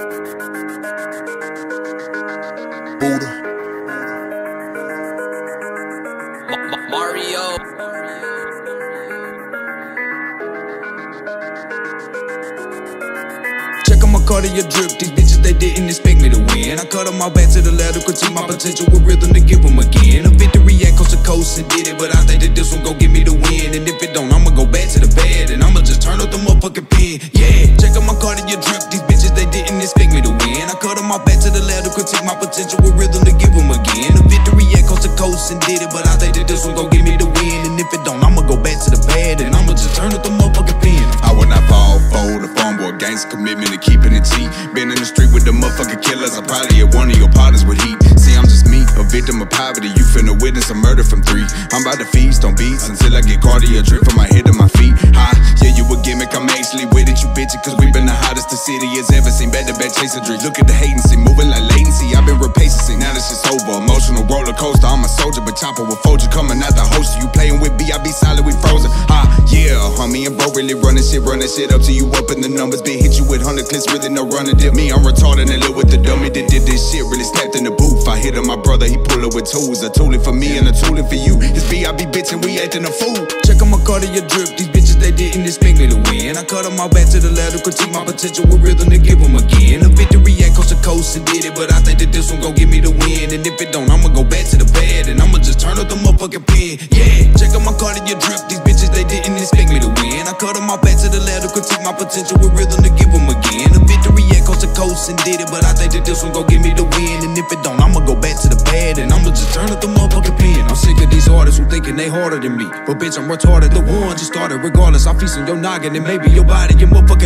Buddha. M M Mario. Check on my Cartier drip. These bitches, they didn't expect me to win. I cut on my back to the ladder, critique my potential with rhythm to give them again. A victory at coast to coast and did it, but I think that this one gon' give me the win. And if it don't, I'ma go back to the bed and I'ma just turn up the motherfucking pin. Yeah. Check and did it, but I think that this one gon' give me the win. And if it don't, I'ma go back to the bed and I'ma just turn up the motherfucking pen. I will not fall, fold, or fumble. Gangsta commitment to keeping it cheap. Been in the street with the motherfucking killers. I probably hit one of your partners with heat. See, I'm just me, a victim of poverty. You finna witness a murder from three. I'm about to feast on beats until I get Cartier drip from my head to my feet. Hi, yeah, you a gimmick. I'm actually with it, you bitch it. Cause we been the hottest the city has ever seen. To back chasing dreams. Look at the hate and see moving like But chopper with Folger coming out the host. You playing with B, I be solid, we frozen. Ha, yeah, homie and bro really running shit, running shit up to you up in the numbers. Been hit you with 100 clips, really no running dip. Me, I'm retarded and live with the dummy that did this shit. Really snapped in the booth. I hit him, my brother, he pull it with tools. A tooling for me and a tooling for you. It's B, I be bitching, we acting a fool. Check on my Cartier drip. These bitches, they didn't expect me to win. I cut them all back to the ladder, critique my potential with rhythm to give them again. A victory at coast to coast and did it, but I think that this one gon' give me the win. And if cut them all back to the ladder, critique my potential with rhythm to give them again. A victory at coast to coast and did it, but I think that this one gon' give me the win. And if it don't, I'ma go back to the bed and I'ma just turn up the motherfucking pen. I'm sick of these artists who thinking they harder than me. But bitch, I'm retarded. The one just started. Regardless, I feast on your noggin and maybe your body, your motherfucking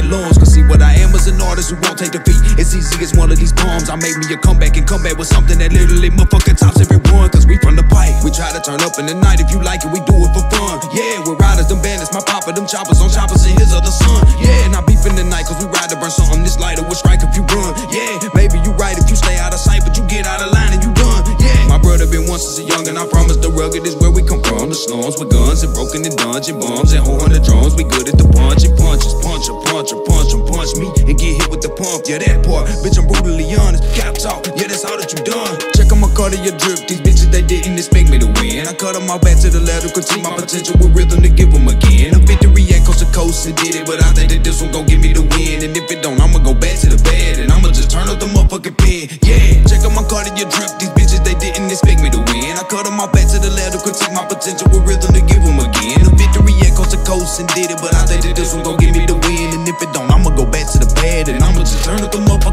am as an artist who won't take defeat. It's easy as one of these poems. I made me a comeback and come back with something that literally motherfucking tops everyone. Cause we from the pipe. We try to turn up in the night. If you like it, we do it for fun. Yeah, we're riders, them bandits, my papa, them choppers on choppers and his other son. Yeah, not beefing the night cause we ride to burn something this lighter will strike if you run. Yeah, maybe you right if you stay out of sight, but you get out of line and you done. Yeah, my brother been once since a young and I promise the rugged is where we come from. The slums with guns and broken and dungeon bombs and whole hundred drones. We good at the punching punches, punch Yeah, that part, bitch, I'm brutally honest. Cap talk, yeah, that's all that you done. Check out my Cartier drip. These bitches they didn't expect me to win. I cut them all back to the ladder, critique my potential with rhythm to give them again. A victory at coast to coast and did it, but I think that this one gon' give me the win. And if it don't, I'ma go back to the bed and I'ma just turn up the motherfucking pen. Yeah, check out my Cartier drip. These bitches they didn't expect me to win. I cut them all back to the ladder, critique my potential with rhythm to give them again. A victory at coast to coast and did it, but I think that this one gon' give me the win. And I'ma just turn up the pen.